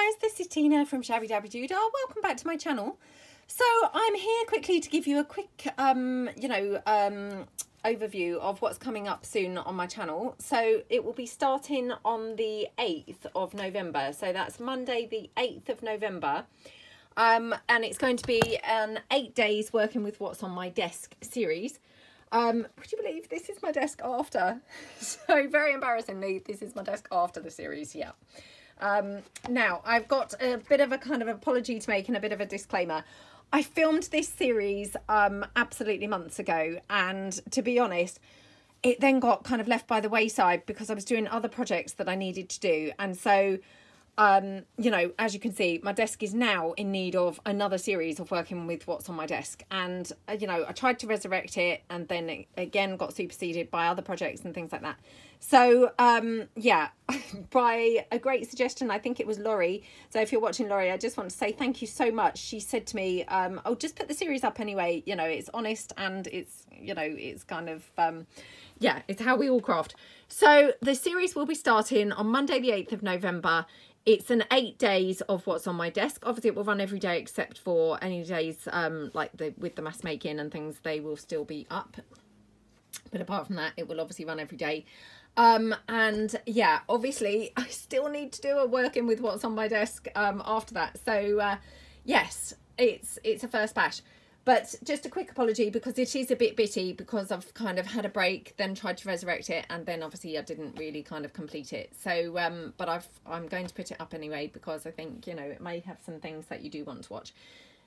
guys, this is Tina from Shabby Dabby Doodah. Welcome back to my channel. So I'm here quickly to give you a quick, um, you know, um, overview of what's coming up soon on my channel. So it will be starting on the 8th of November. So that's Monday the 8th of November. Um, and it's going to be an eight days working with what's on my desk series. Um, would you believe this is my desk after? so very embarrassingly, this is my desk after the series, yeah. Um, now, I've got a bit of a kind of apology to make and a bit of a disclaimer. I filmed this series um, absolutely months ago, and to be honest, it then got kind of left by the wayside because I was doing other projects that I needed to do. And so um, you know, as you can see, my desk is now in need of another series of working with what's on my desk. And, uh, you know, I tried to resurrect it and then it again got superseded by other projects and things like that. So, um, yeah, by a great suggestion, I think it was Laurie. So if you're watching Laurie, I just want to say thank you so much. She said to me, um, oh, just put the series up anyway. You know, it's honest and it's, you know, it's kind of, um, yeah, it's how we all craft. So the series will be starting on Monday, the 8th of November. It's an eight days of what's on my desk. Obviously it will run every day except for any days um like the with the mass making and things they will still be up. But apart from that it will obviously run every day. Um and yeah obviously i still need to do a working with what's on my desk um after that. So uh yes it's it's a first bash but just a quick apology because it is a bit bitty because I've kind of had a break, then tried to resurrect it, and then obviously I didn't really kind of complete it. So, um, but I've I'm going to put it up anyway because I think you know it may have some things that you do want to watch.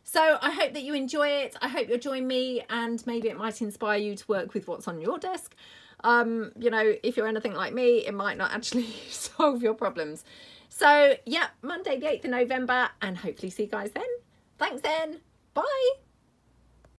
So I hope that you enjoy it. I hope you'll join me, and maybe it might inspire you to work with what's on your desk. Um, you know, if you're anything like me, it might not actually solve your problems. So yeah, Monday the 8th of November, and hopefully see you guys then. Thanks then. Bye.